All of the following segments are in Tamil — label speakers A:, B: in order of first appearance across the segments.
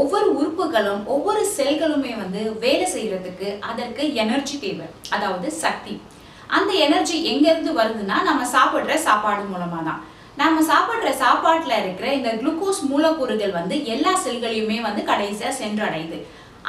A: ஒவ்வொரு உறுப்புகளும் ஒவ்வொரு செல்களுமே வந்து வேலை செய்யறதுக்கு அதற்கு எனர்ஜி தேவை அதாவது சக்தி. அந்த எனர்ஜி எங்கேருந்து வருதுன்னா நம்ம சாப்பிட்ற சாப்பாடு மூலமாக தான் நம்ம சாப்பிட்ற சாப்பாட்டில் இருக்கிற இந்த குளுக்கோஸ் மூலக்கூறுகள் வந்து எல்லா செல்களையுமே வந்து கடைசியாக சென்றடையுது.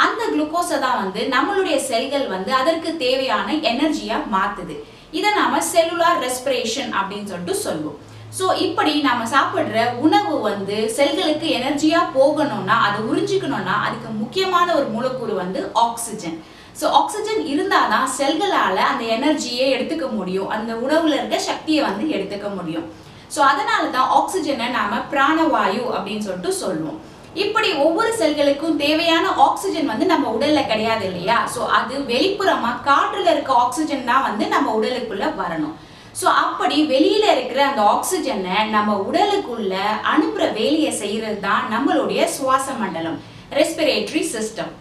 A: அந்த குளுக்கோஸை தான் வந்து நம்மளுடைய செல்கள் வந்து அதற்கு தேவையான எனர்ஜியாக மாற்றுது இதை நாம செல்லுலார் ரெஸ்பிரேஷன் அப்படின்னு சொல்லிட்டு சொல்லுவோம். ஸோ இப்படி நம்ம சாப்பிடுற உணவு வந்து செல்களுக்கு எனர்ஜியா போகணும்னா அதை உறிஞ்சிக்கணும்னா அதுக்கு முக்கியமான ஒரு மூலக்கூறு வந்து ஆக்சிஜன் ஸோ ஆக்சிஜன் இருந்தால் தான் செல்களால் அந்த எனர்ஜியை எடுத்துக்க முடியும். அந்த உணவுல இருக்க சக்தியை வந்து எடுத்துக்க முடியும். ஸோ அதனால தான் ஆக்சிஜனை நாம பிராணவாயு அப்படின்னு சொல்லிட்டு சொல்லுவோம். இப்படி ஒவ்வொரு செல்களுக்கும் தேவையான ஆக்சிஜன் வந்து நம்ம உடல்ல கிடையாது இல்லையா? ஸோ அது வெளிப்புறமா காற்றுல இருக்க ஆக்சிஜன் தான் வந்து நம்ம உடலுக்குள்ள வரணும். ஸோ அப்படி வெளியில் இருக்கிற அந்த ஆக்சிஜனை நம்ம உடலுக்குள்ள அனுப்புகிற வேலையை செய்கிறது தான் நம்மளுடைய சுவாச மண்டலம் ரெஸ்பிரேட்டரி சிஸ்டம்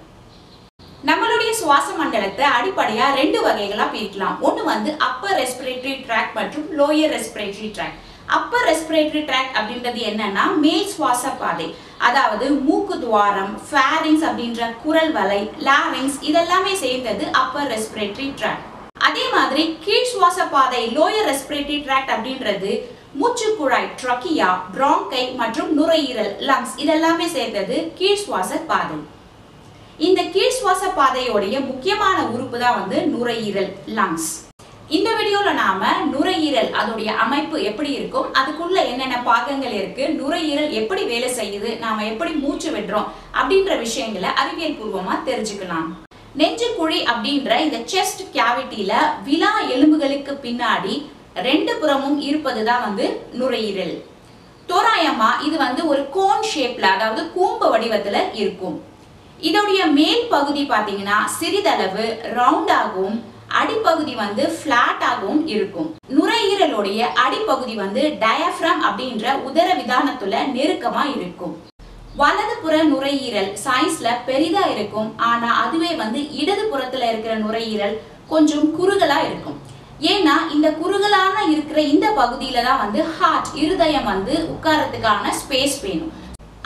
A: நம்மளுடைய சுவாச மண்டலத்தை அடிப்படையாக ரெண்டு வகைகளாக பிரிக்கலாம். ஒன்று வந்து அப்பர் ரெஸ்பிரேட்டரி ட்ராக் மற்றும் lower respiratory tract upper respiratory tract அப்படின்றது என்னன்னா மேல் சுவாச பாதை. அதாவது மூக்கு துவாரம் ஃபேரிங்ஸ் அப்படின்ற குரல் வலை லாரிங்ஸ் இதெல்லாமே சேர்ந்தது அப்பர் ரெஸ்பிரேட்டரி ட்ராக் அதே மாதிரி கீழ் சுவாச பாதை லோயர் ரெஸ்பிரேட்டரி ட்ராக்ட் அப்படின்றது மூச்சுக்குழாய் ட்ரக்கியா பிராங்கை மற்றும் நுரையீரல் லங்ஸ் இதெல்லாமே சேர்ந்தது கீழ் சுவாச பாதை இந்த கீழ் சுவாச பாதையோடைய முக்கியமான உறுப்பு தான் வந்து நுரையீரல் லங்ஸ் இந்த வீடியோல நாம நுரையீரல் அதோடைய அமைப்பு எப்படி இருக்கும் அதுக்குள்ள என்னென்ன பாகங்கள் இருக்கு நுரையீரல் எப்படி வேலை செய்யுது நாம எப்படி மூச்சு விடுறோம் அப்படின்ற விஷயங்களை அறிவியல் பூர்வமா தெரிஞ்சுக்கலாம். நெஞ்சு குழி அப்படின்ற இந்த செஸ்ட் கேவிட்டியில விழா எலும்புகளுக்கு பின்னாடி ரெண்டு புறமும் இருப்பதுதான் வந்து நுரையீரல். தோராயமா இது வந்து ஒரு கோன் ஷேப்ல அதாவது கூம்பு வடிவத்துல இருக்கும். இதோடைய மேல் பகுதி பாத்தீங்கன்னா சிறிதளவு ரவுண்டாகவும் அடிப்பகுதி வந்து பிளாட்டாகவும் இருக்கும். நுரையீரலுடைய அடிப்பகுதி வந்து டயஃப்ரம் அப்படின்ற உதர விதானத்துல நெருக்கமா இருக்கும். வலதுபுற நுரையீரல் சைஸ்ல பெரிதா இருக்கும். ஆனா அதுவே வந்து இடது புறத்துல இருக்கிற நுரையீரல் கொஞ்சம் குறுகலா இருக்கும். ஏன்னா இந்த குறுகலான இருக்கிற இந்த பகுதியில தான் வந்து ஹார்ட் இருதயம் வந்து உட்காரத்துக்கான ஸ்பேஸ் வேணும்.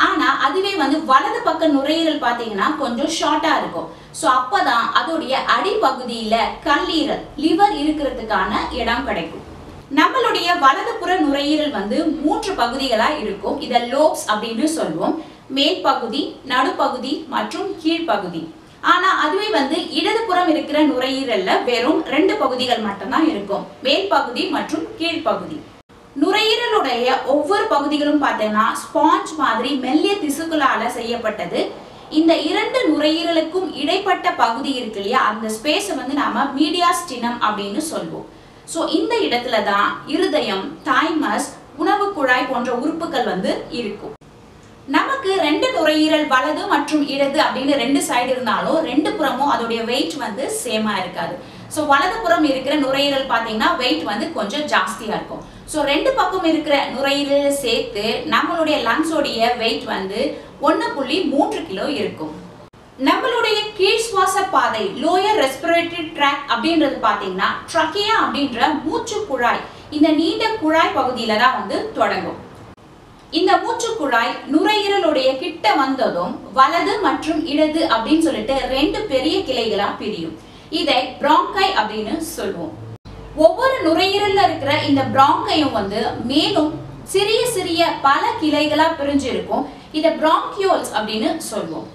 A: ஆனா அதுவே வந்து வலது பக்க நுரையீரல் பாத்தீங்கன்னா கொஞ்சம் ஷார்ட்டா இருக்கும். ஸோ அப்பதான் அதோடைய அடிப்பகுதியில கல்லீரல் லிவர் இருக்கிறதுக்கான இடம் கிடைக்கும். நம்மளுடைய வலதுபுற நுரையீரல் வந்து மூன்று பகுதிகளா இருக்கும். இதை லோப்ஸ் அப்படின்னு சொல்லுவோம். மேல் பகுதி நடுப்பகுதி மற்றும் கீழ்ப்பகுதி. ஆனா அதுவே வந்து இடதுபுறம் இருக்கிற நுரையீரல்ல வெறும் ரெண்டு பகுதிகள் மட்டும்தான் இருக்கும். மேல் பகுதி மற்றும் கீழ்ப்பகுதி. நுரையீரலுடைய ஒவ்வொரு பகுதிகளும் பார்த்தீங்கன்னா ஸ்பாஞ்ச் மாதிரி மெல்லிய திசுக்களால செய்யப்பட்டது. இந்த இரண்டு நுரையீரலுக்கும் இடைப்பட்ட பகுதி இருக்கு இல்லையா அந்த ஸ்பேஸ் வந்து நாம மீடியாஸ்டினம் அப்படின்னு சொல்லுவோம். ஸோ இந்த இடத்துல தான் இருதயம் தாய்மஸ் உணவு குழாய் போன்ற உறுப்புகள் வந்து இருக்கும். நமக்கு ரெண்டு நுரையீரல் வலது மற்றும் இடது அப்படின்னு ரெண்டு சைடு இருந்தாலும் ரெண்டு புறமும் அதோடைய வெயிட் வந்து சேமா இருக்காது. ஸோ வலது புறம் இருக்கிற நுரையீரல் பார்த்தீங்கன்னா வெயிட் வந்து கொஞ்சம் ஜாஸ்தியாக இருக்கும். ஸோ ரெண்டு பக்கம் இருக்கிற நுரையீரல் சேர்த்து நம்மளுடைய லங்ஸோடைய வெயிட் வந்து ஒன்று புள்ளி மூன்று கிலோ இருக்கும். நம்மளுடைய கீழ் சுவாச பாதை லோயர் ரெஸ்பிரேட்டரி ட்ராக் அப்படின்றது பார்த்தீங்கன்னா ட்ரக்கியா அப்படின்ற மூச்சு குழாய் இந்த நீண்ட குழாய் பகுதியில தான் வந்து தொடங்கும். இந்த மூச்சுக்குழாய் நுரையீரலுடைய கிட்ட வந்ததும் வலது மற்றும் இடது அப்படின்னு சொல்லிட்டு ரெண்டு பெரிய கிளைகளா பிரியும். இதை பிராங்காய் அப்படின்னு சொல்லுவோம். ஒவ்வொரு நுரையீரல்ல இருக்கிற இந்த பிராங்கையும் வந்து மேலும் சிறிய சிறிய பல கிளைகளா பிரிஞ்சு இருக்கும் இதை பிராங்கியோல்ஸ் அப்படின்னு சொல்லுவோம்.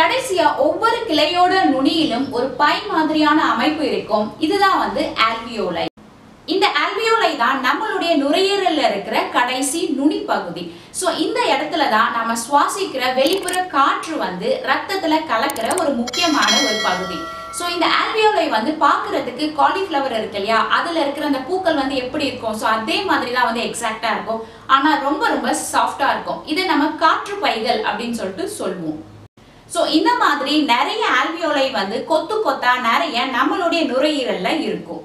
A: கடைசியா ஒவ்வொரு கிளையோட நுனியிலும் ஒரு பை மாதிரியான அமைப்பு இருக்கும். இதுதான் வந்து ஆல்வியோலை இந்த ஆல்வியோலை தான் நம்மளுடைய நுரையீரல்ல இருக்கிற கடைசி நுனி பகுதி. ஸோ இந்த இடத்துல தான் நம்ம சுவாசிக்கிற வெளிப்புற காற்று வந்து ரத்தத்தில் கலக்கிற ஒரு முக்கியமான ஒரு பகுதி. ஸோ இந்த ஆல்வியோலை வந்து பார்க்கறதுக்கு காலிஃப்ளவர் இருக்கு இல்லையா? அதில் இருக்கிற அந்த பூக்கள் வந்து எப்படி இருக்கும்? ஸோ அதே மாதிரி தான் வந்து எக்ஸாக்டாக இருக்கும். ஆனால் ரொம்ப ரொம்ப சாஃப்டாக இருக்கும். இதை நம்ம காற்று பைகள் அப்படின்னு சொல்லிட்டு சொல்லுவோம். ஸோ இந்த மாதிரி நிறைய ஆல்வியோலை வந்து கொத்து கொத்தா நிறைய நம்மளுடைய நுரையீரலில் இருக்கும்.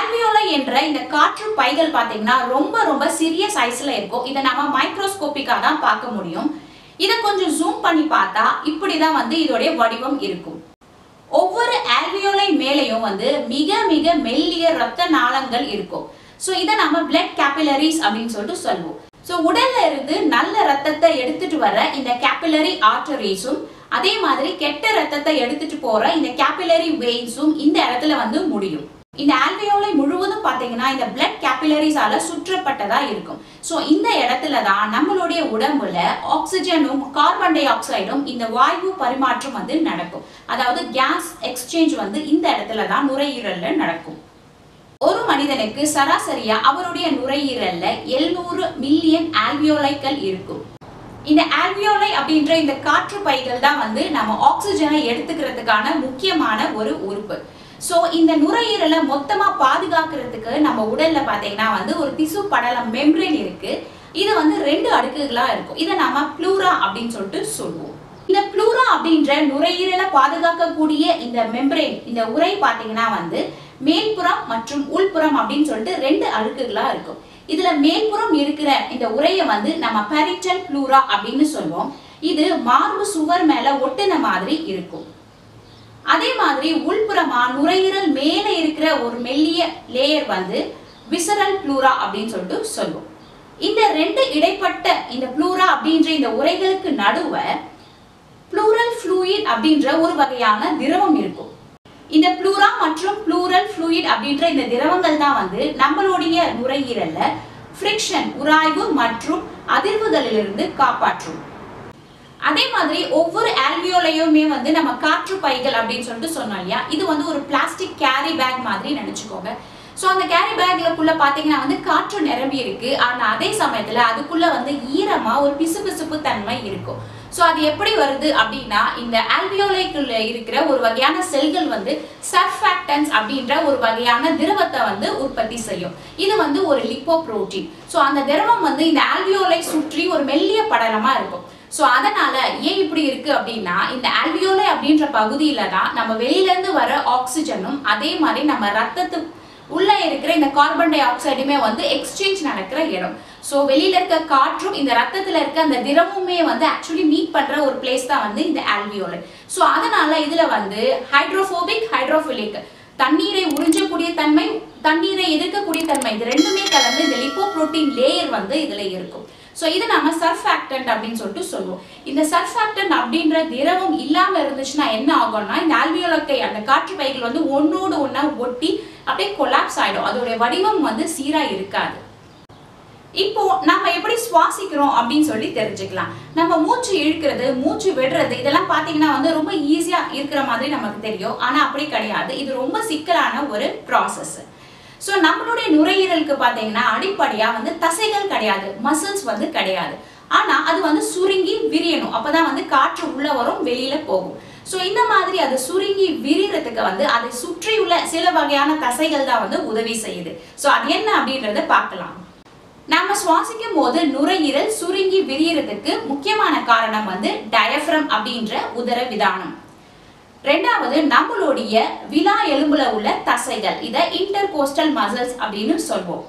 A: ஆல்வியோலை என்ற இந்த காற்று பைகள் பார்த்தீங்கன்னா ரொம்ப ரொம்ப சிறிய சைஸ்ல இருக்கும். இதை நம்ம மைக்ரோஸ்கோப்பிக்காக தான் பார்க்க முடியும். இதை கொஞ்சம் ஜூம் பண்ணி பார்த்தா இப்படிதான் வந்து இதோடைய வடிவம் இருக்கும். ஒவ்வொரு ஆல்வியோலை மேலேயும் வந்து மிக மிக மெல்லிய ரத்த நாளங்கள் இருக்கும். ஸோ இதை நம்ம பிளட் கேபிலரிஸ் அப்படின்னு சொல்லிட்டு சொல்லுவோம். ஸோ உடல்ல இருந்து நல்ல ரத்தத்தை எடுத்துட்டு வர இந்த கேபிலரி ஆர்டரிஸும் அதே மாதிரி கெட்ட ரத்தத்தை எடுத்துட்டு போற இந்த கேபிலரி வெயின்ஸும் இந்த இடத்துல வந்து முடியும். இந்த ஆல்வியோலை முழுவதும் பார்த்தீங்கன்னா இந்த பிளட் கேபிலரிஸால சுற்றப்பட்டதா இருக்கும். ஸோ இந்த இடத்துல தான் நம்மளுடைய உடம்புல ஆக்சிஜனும் கார்பன் டை ஆக்சைடும் இந்த வாயு பரிமாற்றம் வந்து நடக்கும். அதாவது கேஸ் எக்ஸ்சேஞ்ச் வந்து இந்த இடத்துல தான் நுரையீரல்ல நடக்கும். ஒரு மனிதனுக்கு சராசரியா அவருடைய நுரையீரல்ல எழுநூறு மில்லியன் ஆல்வியோலைகள் இருக்கும். இந்த ஆல்வியோலை அப்படின்ற இந்த காற்று பைகள் தான் வந்து நம்ம ஆக்சிஜனை எடுத்துக்கிறதுக்கான முக்கியமான ஒரு உறுப்பு. ஸோ இந்த நுரையீரலை மொத்தமாக பாதுகாக்கிறதுக்கு நம்ம உடலில் பார்த்தீங்கன்னா வந்து ஒரு திசு படலம் மெம்ப்ரேன் இருக்குது இது வந்து ரெண்டு அடுக்குகளாக இருக்கும். இதை நம்ம ப்ளூரா அப்படின்னு சொல்லிட்டு சொல்லுவோம். இந்த ப்ளூரா அப்படின்ற நுரையீரலை பாதுகாக்கக்கூடிய இந்த மெம்ரேன் இந்த உரை பார்த்தீங்கன்னா வந்து மேல்புறம் மற்றும் உள்புறம் அப்படின்னு சொல்லிட்டு ரெண்டு அடுக்குகளா இருக்கும். இதுல மேல்புறம் இருக்கிற இந்த உரையை வந்து நம்ம பெரிட்டல் ப்ளூரா அப்படின்னு சொல்லுவோம். இது மார்பு சுவர் மேல ஒட்டின மாதிரி இருக்கும். அதே மாதிரி உள்புறமா நுரையீரல் மேலே இருக்கிற ஒரு மெல்லிய லேயர் வந்து விசரல் ப்ளூரா அப்படின்னு சொல்லிட்டு சொல்லுவோம். இந்த ரெண்டு இடைப்பட்ட இந்த ப்ளூரா அப்படின்ற இந்த உரைகளுக்கு நடுவ ப்ளூரல் ஃப்ளூயிட் அப்படின்ற ஒரு வகையான திரவம் இருக்கும். இந்த ப்ளூரா மற்றும் ப்ளூரல் ஃப்ளூயிட் அப்படின்ற இந்த திரவங்கள் தான் வந்து நம்மளுடைய நுரையீரல்ல ஃப்ரிக்ஷன் உராய்வு மற்றும் அதிர்வுகளிலிருந்து காப்பாற்றும். அதே மாதிரி ஒவ்வொரு ஆல்வியோலையுமே வந்து நம்ம காற்று பைகள் அப்படின்னு சொல்லிட்டு சொன்னோம் இல்லையா? இது வந்து ஒரு பிளாஸ்டிக் கேரி பேக் மாதிரி நினைச்சுக்கோங்க. ஸோ அந்த கேரி பேக்லக்குள்ள பார்த்தீங்கன்னா வந்து காற்று நிரம்பி இருக்கு. ஆனால் அதே சமயத்தில் அதுக்குள்ள வந்து ஈரமா ஒரு பிசுபிசுப்பு தன்மை இருக்கும். ஸோ அது எப்படி வருது அப்படின்னா இந்த ஆல்வியோலைக்குள்ள இருக்கிற ஒரு வகையான செல்கள் வந்து சர்ஃபாக்டன்ஸ் அப்படின்ற ஒரு வகையான திரவத்தை வந்து உற்பத்தி செய்யும். இது வந்து ஒரு லிப்போ புரோட்டீன் ஸோ அந்த திரவம் வந்து இந்த ஆல்வியோலை சுற்றி ஒரு மெல்லிய படலமா இருக்கும். ஸோ அதனால ஏன் இப்படி இருக்கு அப்படின்னா இந்த ஆல்வியோலை அப்படின்ற பகுதியில தான் நம்ம வெளியிலேருந்து வர ஆக்சிஜனும் அதே மாதிரி நம்ம ரத்தத்து உள்ளே இருக்கிற இந்த கார்பன் டை ஆக்சைடுமே வந்து எக்ஸ்சேஞ்ச் நடக்கிற இடம். ஸோ வெளியில இருக்க காற்றும் இந்த ரத்தத்தில் இருக்க அந்த திரவமுமே வந்து ஆக்சுவலி மீட் பண்ற ஒரு பிளேஸ் தான் வந்து இந்த ஆல்வியோலை ஸோ அதனால இதுல வந்து ஹைட்ரோஃபோபிக் ஹைட்ரோஃபிலிக் தண்ணீரை உறிஞ்சக்கூடிய தன்மை தண்ணீரை எதிர்க்கக்கூடிய தன்மை இது ரெண்டுமே கலந்து இந்த லிப்போ புரோட்டீன் லேயர் வந்து இதுல இருக்கும். ஸோ இது நம்ம சர்ஃபாக்டன்ட் அப்படின்னு சொல்லிட்டு சொல்லுவோம். இந்த சர்ஃபாக்டன்ட் அப்படின்ற திரவம் இல்லாமல் இருந்துச்சுன்னா என்ன ஆகும்னா இந்த ஆல்வியோலக்கை அந்த காற்று பைகள் வந்து ஒன்னோடு ஒன்றா ஒட்டி அப்படியே கொலாப்ஸ் ஆகிடும் அதோடைய வடிவம் வந்து சீராக இருக்காது. இப்போ நம்ம எப்படி சுவாசிக்கிறோம் அப்படின்னு சொல்லி தெரிஞ்சுக்கலாம். நம்ம மூச்சு இழுக்கிறது மூச்சு விடுறது இதெல்லாம் பார்த்தீங்கன்னா வந்து ரொம்ப ஈஸியாக இருக்கிற மாதிரி நமக்கு தெரியும். ஆனால் அப்படி கிடையாது. இது ரொம்ப சிக்கலான ஒரு ப்ராசஸ் ஸோ நம்மளுடைய நுரையீரலுக்கு பார்த்தீங்கன்னா அடிப்படையாக வந்து தசைகள் கிடையாது மசில்ஸ் வந்து கிடையாது. ஆனால் அது வந்து சுருங்கி விரியணும். அப்பதான் வந்து காற்று உள்ள வரும் வெளியில போகும். ஸோ இந்த மாதிரி அது சுருங்கி விரிகிறதுக்கு வந்து அதை சுற்றியுள்ள சில வகையான தசைகள் தான் வந்து உதவி செய்யுது. ஸோ அது என்ன அப்படின்றத பார்க்கலாம். நம்ம சுவாசிக்கும் போது நுரையீரல் சுருங்கி விரியறதுக்கு முக்கியமான காரணம் வந்து டயஃப்ரம் அப்படின்ற உதர விதானம் ரெண்டாவது நம்மளுடைய விழா எலும்புல உள்ள தசைகள் இதை இன்டர் கோஸ்டல் மசில்ஸ் அப்படின்னு சொல்வோம்.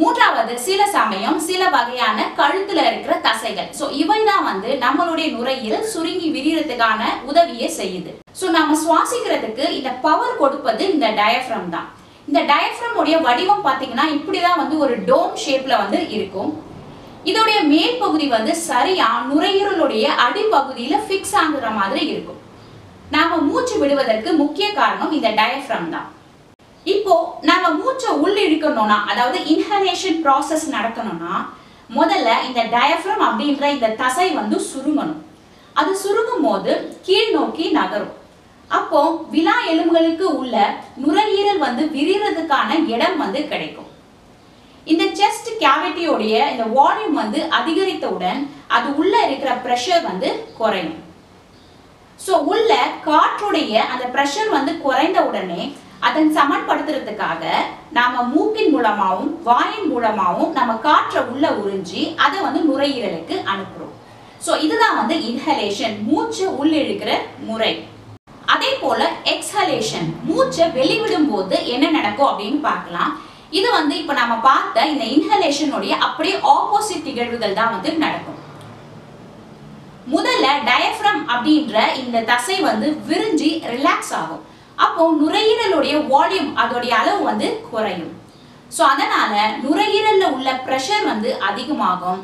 A: மூன்றாவது சில சமயம் சில வகையான கழுத்துல இருக்கிற தசைகள். ஸோ இவை தான் வந்து நம்மளுடைய நுரையீரல் சுருங்கி விரியறதுக்கான உதவியை செய்யுது. ஸோ நம்ம சுவாசிக்கிறதுக்கு இந்த பவர் கொடுப்பது இந்த டயஃப்ரம் தான். இந்த டயஃப்ரம் உடைய வடிவம் பார்த்தீங்கன்னா இப்படிதான் வந்து ஒரு டோம் ஷேப்ல வந்து இருக்கும். இதோடைய மேல் பகுதி வந்து சரியா நுரையீரலுடைய அடிப்பகுதியில ஃபிக்ஸ் ஆகுற மாதிரி இருக்கும். நாம மூச்சு விடுவதற்கு முக்கிய காரணம் இந்த டயஃப்ரம் தான். இப்போ நாம மூச்சை உள்ள இழுக்கணும்னா அதாவது இன்ஹலேஷன் ப்ராசஸ் நடக்கணும்னா முதல்ல இந்த டயஃப்ரம் அப்படின்ற இந்த தசை வந்து சுருங்கணும். அது சுருங்கும் போது கீழ் நோக்கி நகரும். அப்போ விழா எலும்புகளுக்கு உள்ள நுரையீரல் வந்து விரிகிறதுக்கான இடம் வந்து கிடைக்கும். இந்த செஸ்ட் கேவிட்டியோடைய இந்த வால்யூம் வந்து அதிகரித்தவுடன் அது உள்ள இருக்கிற ப்ரெஷர் வந்து குறையும். ஸோ உள்ள காற்றுடைய அந்த ப்ரெஷர் வந்து குறைந்த உடனே அதன் சமன்படுத்துறதுக்காக நாம மூக்கின் மூலமாவும் வாயின் மூலமாவும் நம்ம காற்றை உள்ள உறிஞ்சி அதை வந்து நுரையீரலுக்கு அனுப்புறோம். ஸோ இதுதான் வந்து இன்ஹலேஷன் மூச்சு உள்ளிழுக்கிற முறை. அதே போல எக்ஸலேஷன் மூச்சை வெளிவிடும் போது என்ன நடக்கும் அப்படின்னு பார்க்கலாம். இது வந்து இப்போ நாம பார்த்த இந்த இன்ஹலேஷனுடைய அப்படியே ஆப்போசிட் நிகழ்வுகள் தான் வந்து நடக்கும். முதல்ல டயஃப்ரம் அப்படின்ற இந்த தசை வந்து விரிஞ்சி ரிலாக்ஸ் ஆகும். அப்போ நுரையீரலுடைய வால்யூம் அதோடைய அளவு வந்து குறையும். ஸோ அதனால நுரையீரல்ல உள்ள ப்ரெஷர் வந்து அதிகமாகும்.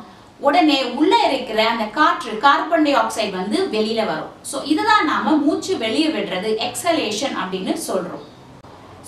A: உடனே உள்ள இருக்கிற அந்த காற்று கார்பன் டை ஆக்சைடு வந்து வெளியில வரும். ஸோ இதுதான் நாம மூச்சு வெளியே விடுறது எக்ஸலேஷன் அப்படின்னு சொல்றோம்.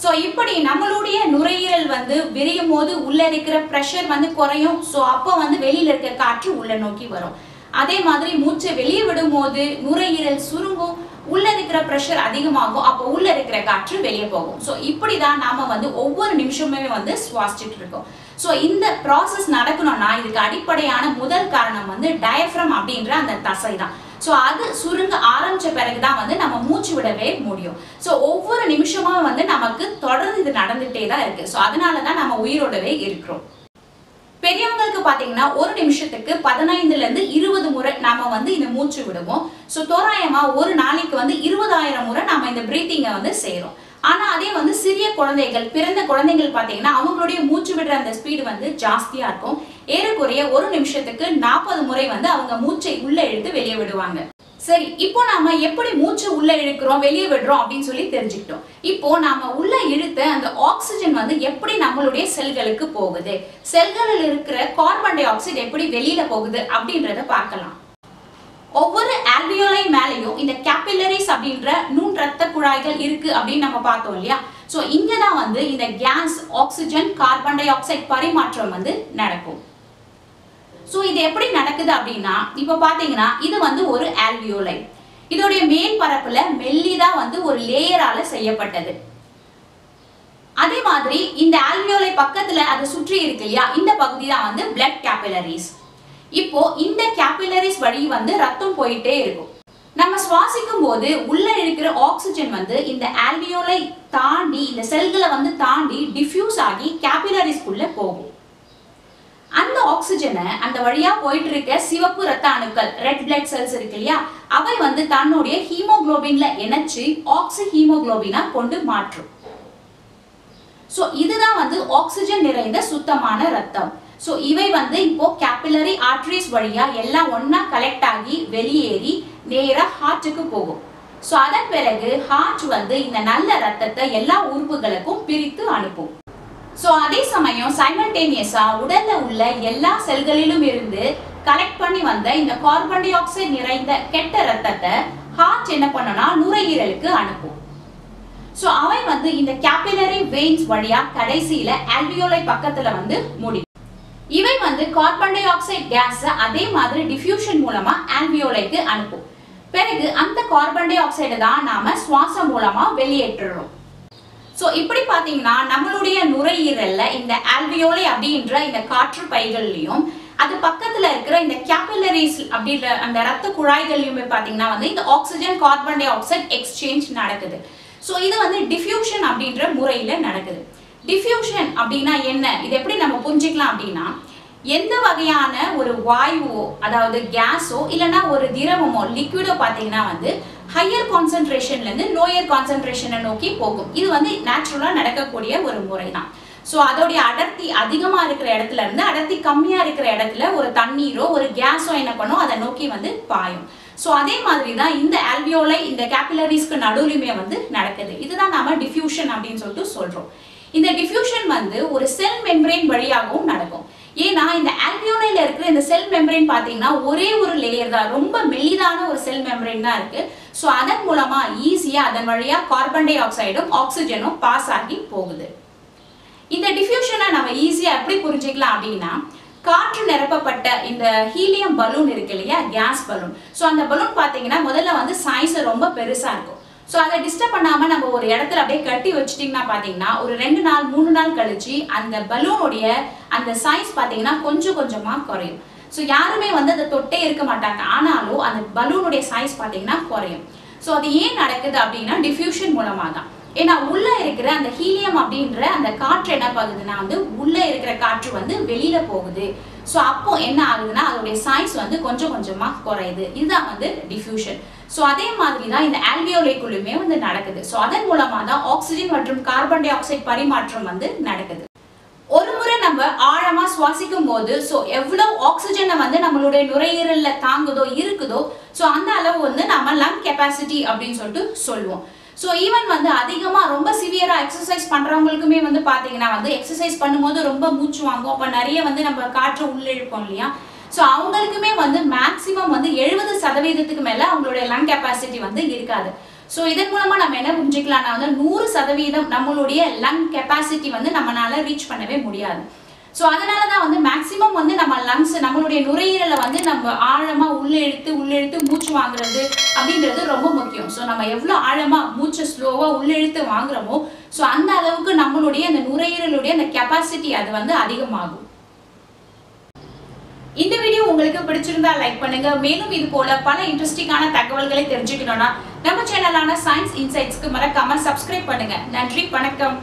A: ஸோ இப்படி நம்மளுடைய நுரையீரல் வந்து விரியும் போது உள்ள இருக்கிற ப்ரெஷர் வந்து குறையும். ஸோ அப்போ வந்து வெளியில இருக்கிற காற்று உள்ள நோக்கி வரும். அதே மாதிரி மூச்சை வெளியே விடும் போது நுரையீரல் சுருங்கும் உள்ள இருக்கிற ப்ரெஷர் அதிகமாகும் அப்போ உள்ள இருக்கிற காற்று வெளியே போகும். ஸோ இப்படி தான் நாம வந்து ஒவ்வொரு நிமிஷமுமே வந்து சுவாசிச்சுட்டு இருக்கோம். ஸோ இந்த ப்ராசஸ் நடக்கணும்னா இதுக்கு அடிப்படையான முதல் காரணம் வந்து டயஃப்ரம் அப்படின்ற அந்த தசை தான் ஸோ அது சுருங்க ஆரம்பிச்ச பிறகுதான் வந்து நம்ம மூச்சு விடவே முடியும். ஸோ ஒவ்வொரு நிமிஷமும் வந்து நமக்கு தொடர்ந்து இது நடந்துகிட்டே தான் இருக்கு. ஸோ அதனால தான் நம்ம உயிரோடவே இருக்கிறோம். பெரியவங்களுக்கு பாத்தீங்கன்னா ஒரு நிமிஷத்துக்கு பதினைந்துல இருந்து இருபது முறை நாம வந்து இந்த மூச்சு விடுவோம். ஸோ தோராயமா ஒரு நாளைக்கு வந்து இருபதாயிரம் முறை நாம இந்த பிரீத்திங்கை வந்து செய்யறோம் ஆனா அதே வந்து சிறிய குழந்தைகள் பிறந்த குழந்தைகள் பாத்தீங்கன்னா அவங்களுடைய மூச்சு விடுற அந்த ஸ்பீடு வந்து ஜாஸ்தியா இருக்கும். ஏறக்குறைய ஒரு நிமிஷத்துக்கு நாற்பது முறை வந்து அவங்க மூச்சை உள்ள இழுத்து வெளியே விடுவாங்க. சரி இப்போ நாம எப்படி மூச்சு உள்ள இழுக்கிறோம் வெளியே விடுறோம் அப்படின்னு சொல்லி தெரிஞ்சுக்கிட்டோம். இப்போ நாம உள்ள இழுத்த அந்த ஆக்சிஜன் வந்து எப்படி நம்மளுடைய செல்களுக்கு போகுது? செல்களில் இருக்கிற கார்பன் டை ஆக்சைடு எப்படி வெளியில போகுது அப்படின்றத பார்க்கலாம். ஒவ்வொரு ஆல்வியோலை மேலேயும் இந்த கேபிலரிஸ் அப்படின்ற நூன் ரத்த குழாய்கள் இருக்கு அப்படின்னு நம்ம பார்த்தோம் இல்லையா? ஸோ இங்கே தான் வந்து இந்த gas oxygen carbon dioxide பரிமாற்றம் வந்து நடக்கும். ஸோ இது எப்படி நடக்குது அப்படின்னா இப்போ பார்த்தீங்கன்னா இது வந்து ஒரு ஆல்வியோலை இதோடைய மேல் பரப்புல மெல்லிதா வந்து ஒரு லேயரால செய்யப்பட்டது. அதே மாதிரி இந்த ஆல்வியோலை பக்கத்துல அதை சுற்றி இருக்கு இல்லையா இந்த பகுதி தான் வந்து பிளட் கேபிலரிஸ் இப்போ இந்த கேபிலரிஸ் வழி வந்து ரத்தம் போயிட்டே இருக்கும். நம்ம சுவாசிக்கும் போது உள்ள இருக்கிற ஆக்சிஜன் வந்து இந்த ஆல்வியோலை தாண்டி இந்த செல்களை வந்து தாண்டி டிஃப்யூஸ் ஆகி கேபிலரிஸ்குள்ள போகும். அந்த ஆக்சிஜனை அந்த வழியா போயிட்டு இருக்க சிவப்பு ரத்த அணுக்கள் ரெட் பிளட் செல்ஸ் இருக்கு இல்லையா? அவை வந்து தன்னுடைய ஹீமோகுளோபின்ல இணைச்சு ஆக்சி ஹீமோகுளோபினா கொண்டு மாற்றும். ஸோ இதுதான் வந்து ஆக்சிஜன் நிறைந்த சுத்தமான ரத்தம் ஸோ இவை வந்து இப்போ கேபிலரி ஆர்ட்ரிஸ் வழியா எல்லாம் ஒன்னா கலெக்ட் ஆகி வெளியேறி நேராக ஹார்ட்டுக்கு போகும். ஸோ அதன் பிறகு ஹார்ட் வந்து இந்த நல்ல ரத்தத்தை எல்லா உறுப்புகளுக்கும் பிரித்து அனுப்பும். ஸோ அதே சமயம் சைமல்டேனியஸாக உடலில் உள்ள எல்லா செல்களிலும் இருந்து கலெக்ட் பண்ணி வந்த இந்த கார்பன் டை ஆக்சைடு நிறைந்த கெட்ட ரத்தத்தை ஹார்ட் என்ன பண்ணனா நுரையீரலுக்கு அனுப்பும். ஸோ அவை வந்து இந்த கேபிலரி வெயின்ஸ் வழியாக கடைசியில் ஆல்வியோலை பக்கத்தில் வந்து முடியும் இவை வந்து கார்பன் டை ஆக்சைடு கேஸை அதே மாதிரி டிஃப்யூஷன் மூலமாக ஆல்வியோலைக்கு அனுப்பும். பிறகு அந்த கார்பன் டை ஆக்சைடு தான் நாம சுவாசம் மூலமாக வெளியேற்றுறோம். ஸோ இப்படி பார்த்தீங்கன்னா நம்மளுடைய நுரையீரலில் இந்த ஆல்வியோலை அப்படின்ற இந்த காற்று பைகள்லையும் அது பக்கத்துல இருக்கிற இந்த கேபிலரிஸ் அப்படின்ற அந்த ரத்த குழாய்கள்லையுமே பார்த்தீங்கன்னா வந்து இந்த oxygen carbon dioxide exchange நடக்குது. ஸோ இது வந்து டிஃப்யூஷன் அப்படின்ற முறையில் நடக்குது. டிஃப்யூஷன் அப்படின்னா என்ன? இது எப்படி நம்ம புரிஞ்சுக்கலாம் அப்படின்னா எந்த வகையான ஒரு வாயுவோ அதாவது கேஸோ இல்லைன்னா ஒரு திரவமோ லிக்விடோ பார்த்தீங்கன்னா வந்து ஹையர் கான்சென்ட்ரேஷன்லேருந்து லோயர் கான்சென்ட்ரேஷனை நோக்கி போகும். இது வந்து நேச்சுரலாக நடக்கக்கூடிய ஒரு முறை தான் ஸோ அதோடைய அடர்த்தி அதிகமாக இருக்கிற இடத்துல இருந்து அடர்த்தி கம்மியாக இருக்கிற இடத்துல ஒரு தண்ணீரோ ஒரு கேஸோ என்ன பண்ணும்? அதை நோக்கி வந்து பாயும். ஸோ அதே மாதிரி தான் இந்த ஆல்வியோலை இந்த கேபிலரிஸ்க்கு நடுவுலையுமே வந்து நடக்குது. இதுதான் நாம டிஃப்யூஷன் அப்படின்னு சொல்லிட்டு சொல்கிறோம் இந்த டிஃப்யூஷன் வந்து ஒரு செல் மெம்பரேன் வழியாகவும் நடக்கும். ஏன்னா இந்த ஆல்வியோலையில் இருக்கிற இந்த செல் மெம்பரேன் பார்த்தீங்கன்னா ஒரே ஒரு லேயர் தான். ரொம்ப மெலிதான ஒரு செல் மெம்பரேன் தான் இருக்குது ஸோ அதன் மூலமாக ஈஸியாக அதன் வழியாக கார்பன் டை ஆக்சைடும் ஆக்சிஜனும் பாஸ் ஆகி போகுது. இந்த டிஃப்யூஷனை நம்ம ஈஸியாக எப்படி புரிஞ்சுக்கலாம் அப்படின்னா காற்று நிரப்பப்பட்ட இந்த ஹீலியம் பலூன் இருக்கு இல்லையா? கேஸ் பலூன் ஸோ அந்த பலூன் பார்த்தீங்கன்னா முதல்ல வந்து சைஸ் ரொம்ப பெருசாக இருக்கும். ஸோ அதை டிஸ்டர்ப் பண்ணாமல் நம்ம ஒரு இடத்துல அப்படியே கட்டி வச்சிட்டிங்கன்னா பார்த்தீங்கன்னா ஒரு ரெண்டு நாள் மூணு நாள் கழிச்சு அந்த பலூனுடைய அந்த சைஸ் பார்த்தீங்கன்னா கொஞ்சம் கொஞ்சமாக குறையும். ஸோ யாருமே வந்து அதை தொட்டே இருக்க மாட்டாங்க. ஆனாலும் அந்த பலூனுடைய சைஸ் பார்த்தீங்கன்னா குறையும். ஸோ அது ஏன் நடக்குது அப்படின்னா டிஃப்யூஷன் மூலமாக தான் ஏன்னா உள்ள இருக்கிற அந்த ஹீலியம் அப்படின்ற அந்த காற்று என்ன பண்ணுதுன்னா வந்து உள்ள இருக்கிற காற்று வந்து வெளியில போகுது. ஸோ அப்போ என்ன ஆகுதுன்னா அதோடைய சைஸ் வந்து கொஞ்சம் கொஞ்சமா குறையுது. இதுதான் வந்து டிஃப்யூஷன் ஸோ அதே மாதிரி தான் இந்த ஆல்வியோலைக்குள்ளுமே வந்து நடக்குது. ஸோ அதன் மூலமா தான் ஆக்சிஜன் மற்றும் கார்பன் டை ஆக்சைடு பரிமாற்றம் வந்து நடக்குது. நம்ம ஆழமா சுவாசிக்கும் போது ஸோ எவ்வளவு ஆக்சிஜனை வந்து நம்மளுடைய நுரையீரல்ல தாங்குதோ இருக்குதோ ஸோ அந்த அளவு வந்து நம்ம லங் கெப்பாசிட்டி அப்படின்னு சொல்லிட்டு சொல்லுவோம். ஸோ ஈவன் வந்து அதிகமாக ரொம்ப சிவியராக எக்ஸசைஸ் பண்ணுறவங்களுக்குமே வந்து பார்த்தீங்கன்னா வந்து எக்ஸசைஸ் பண்ணும்போது ரொம்ப மூச்சு வாங்கும். அப்போ நிறைய வந்து நம்ம காற்றை உள்ளிழுப்போம் இல்லையா? ஸோ அவங்களுக்குமே வந்து மேக்ஸிமம் வந்து எழுபது சதவீதத்துக்கு மேலே அவங்களுடைய லங் கெப்பாசிட்டி வந்து இருக்காது. ஸோ இதன் மூலமா நம்ம என்ன புரிஞ்சுக்கலாம்னா வந்து நூறு சதவீதம் நம்மளுடைய லங் கெப்பாசிட்டி வந்து நம்மளால ரீச் பண்ணவே முடியாது. ஸோ அதனால தான் வந்து மேக்ஸிமம் வந்து நம்ம லங்ஸ் நம்மளுடைய நுரையீரலை வந்து நம்ம ஆழமாக உள்ளே இழுத்து உள்ளே இழுத்து மூச்சு வாங்குறது அப்படின்றது ரொம்ப முக்கியம். ஸோ நம்ம எவ்வளோ ஆழமாக மூச்சை ஸ்லோவாக உள்ளே இழுத்து வாங்குறோமோ ஸோ அந்த அளவுக்கு நம்மளுடைய அந்த நுரையீரலுடைய அந்த கெப்பாசிட்டி அது வந்து அதிகமாகும். இந்த வீடியோ உங்களுக்கு பிடிச்சிருந்தா லைக் பண்ணுங்க. மேலும் இது போல பல இன்ட்ரெஸ்டிங்கான தகவல்களை தெரிஞ்சுக்கணும்னா நம்ம சேனலான சயின்ஸ் இன்சைட்ஸ்க்கு மறக்காம சப்ஸ்கிரைப் பண்ணுங்க. நன்றி வணக்கம்.